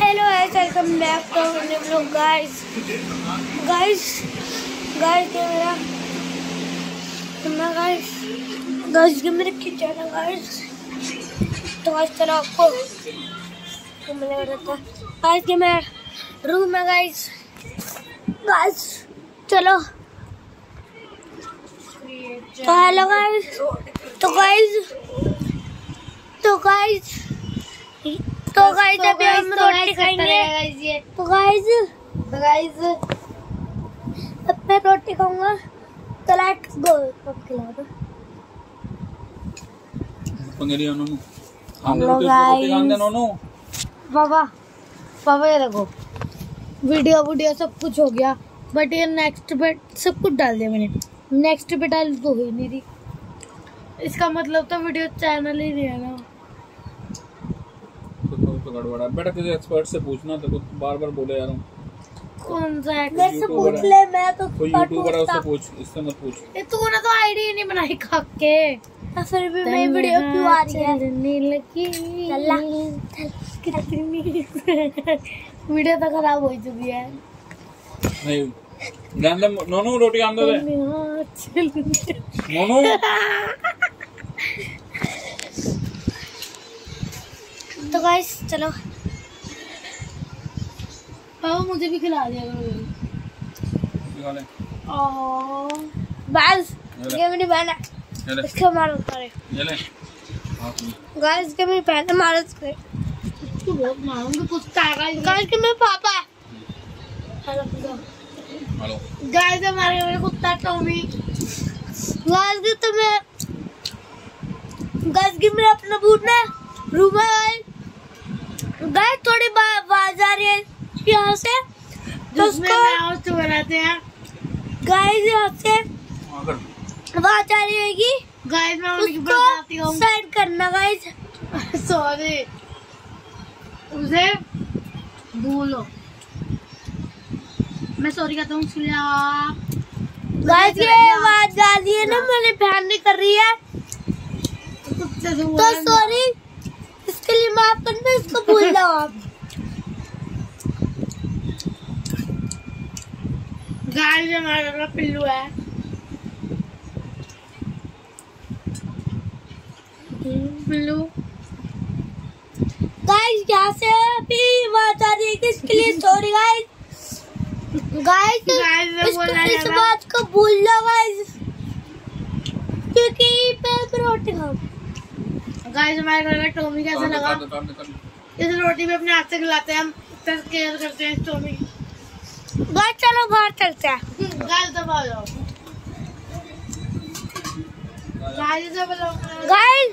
Hello guys welcome back to new blog guys guys guys ये मेरा मैं guys guys ये मेरे किचन है गाइस तो आज तरह आपको तो मैंने बताया गाइस ये मेरा रूम है गाइस गाइस चलो। तो हेलो गाइस तो गाइस तो गाइस तो गाइस अभी हम रोटी खाएँगे। तो गाइस तो गाइस अब मैं रोटी खाऊँगा। तो लेट्स गो अब खिला दो। पंगेरी नोनू। रोटी खान नोनू। पापा पापा ये देखो। वीडियो वीडियो सब कुछ हो गया। बट ये नेक्स्ट पे सब कुछ डाल दिया मैंने। नेक्स्ट पे डाल तो हुई थी। इसका मतलब तो वीडियो चैनल ही नहीं है ना। तो तो, तो गड़बड़ा। बेटा किसी एक्सपर्ट से पूछना तो बार बार बोले यार कौन सा है? से पूछ है। ले मैं तो कोई यूट्यूबर है उससे पूछता। पूछ इससे मत पूछ। ये तूने तो आईडी नहीं बनाई के तो फिर भी मेरी वीडियो क्यों आ रही है? चलने लगी। चला। वीडियो तो खराब हो चुकी है। नहीं नोनू रोटी खान दे नोनू? तो गाइस चलो। पापा मुझे भी खिला दिया करो। बस। ये मेरी बहन है। इसके मारो। गाइस के मेरी बहन है मारो इसके। तू बहुत मारूँगी कुत्ता है गाइस गाइस के मेरे पापा है। हेलो गाइस हमारे घर में कुत्ता टॉमी गाइस के तो मैं गाइस के मेरा अपना बूट रूम गाइस गाइस थोड़ी आवाज़ आ रही है यहाँ से। तो उसको बनाते हैं। गाइस यहाँ से आवाज़ आ रही होगी। गाइस मैं बताती साइड करना गाइस। सॉरी उसे भूलो। मैं सॉरी कहता हूँ इसलिए आप गाइस ये आवाज़ आ रही है ना मेरी बहन नहीं कर रही है। तो बोल सॉरी इसके लिए माफ़ करना इसको भूल जाओ आप। गाइस हमारे में पिल्लू है। पिल्लू। गाइस यहाँ से अभी आवाज़ आ रही है कि इसके लिए सॉरी गाइस गाइस मैं इस बात को भूल जाओ गाइस क्योंकि मैं रोटी खाऊं। गाइस हमारे घर में टोमी कैसा लगा। इस रोटी में अपने हाथ से खिलाते हैं हम इतना केयर करते हैं टोमी गाइस चलो बाहर चलते हैं। गाइस दबा जाओ। गाइस दबा जाओ गाइस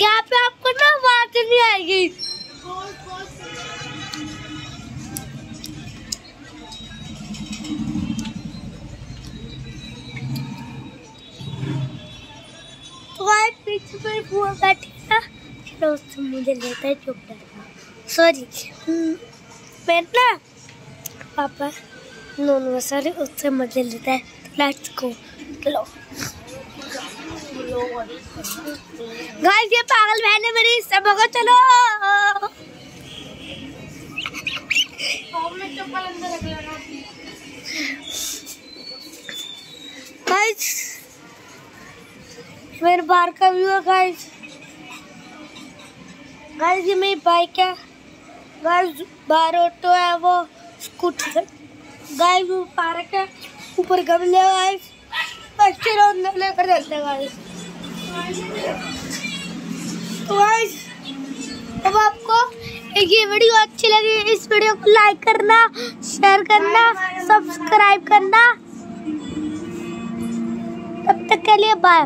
यहाँ पे आपको ना आवाज़ नहीं आएगी। पर फूल बैठी है तो उससे मुझे लेता है चुप रहना सॉरी मैं ना पापा, नोनो सॉरी उससे मज़े लेता है। लेट्स गो चलो। गाइस ये पागल बहन है मेरी, सबको चलो। गाइस मेरे बाहर का व्यू है गाइस गाइस ये मेरी बाइक है. गाइस बाहर ऑटो है वो स्कूटर गाइस वो पार्क है. ऊपर गमले गाइस अच्छे रोड लेकर चलते हैं गाइस तो गाइस अब आपको ये वीडियो अच्छी लगी, इस वीडियो को लाइक करना शेयर करना सब्सक्राइब करना. तब तक के लिए बाय